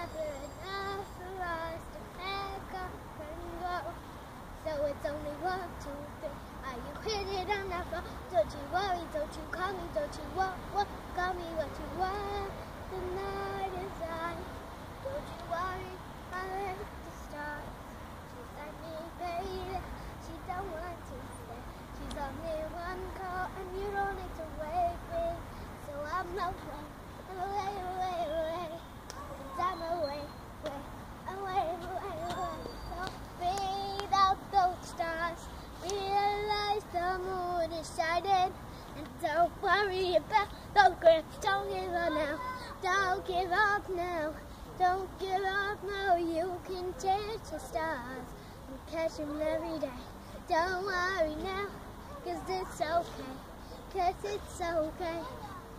never enough for us to pack up and go. So it's only one, two, three. Are you hitting on that not. Don't you worry, don't you call me, don't you want what? Call me what you want. The night is on. Don't you worry, I like the stars. She's like me, baby. She don't want to stay. She's only one call, and you don't need to wait, me. So I'm not wrong. And don't worry about the grips. Don't give up now. Don't give up now. Don't give up now. You can chase the stars and catch them every day. Don't worry now, cause it's okay. Cause it's okay.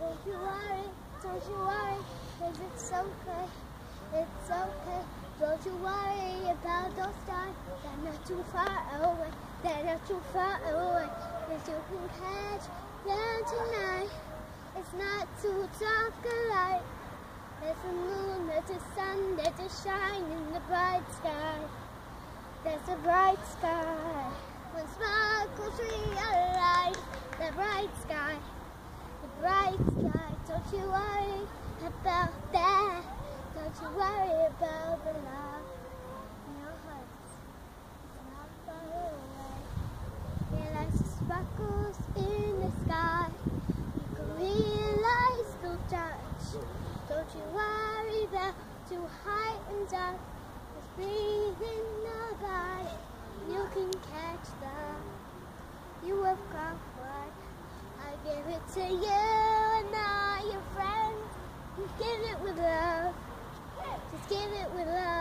Don't you worry, don't you worry, cause it's okay. It's okay. Don't you worry about those stars. They're not too far away. They're not too far away. Cause you can catch them tonight. It's not too dark a light. There's a moon, there's a sun, there's a shine in the bright sky. There's a bright sky. When sparkles realize the bright sky, the bright sky. Don't you worry about that. Don't you worry about the love in your heart. It's not far away. Realize the sparkles in the sky. You can realize the touch. Don't you worry about too high and dark. Just breathe in the light. You can catch the. You have comfort. I give it to you and all your friends. You give it with love. Just give it with love.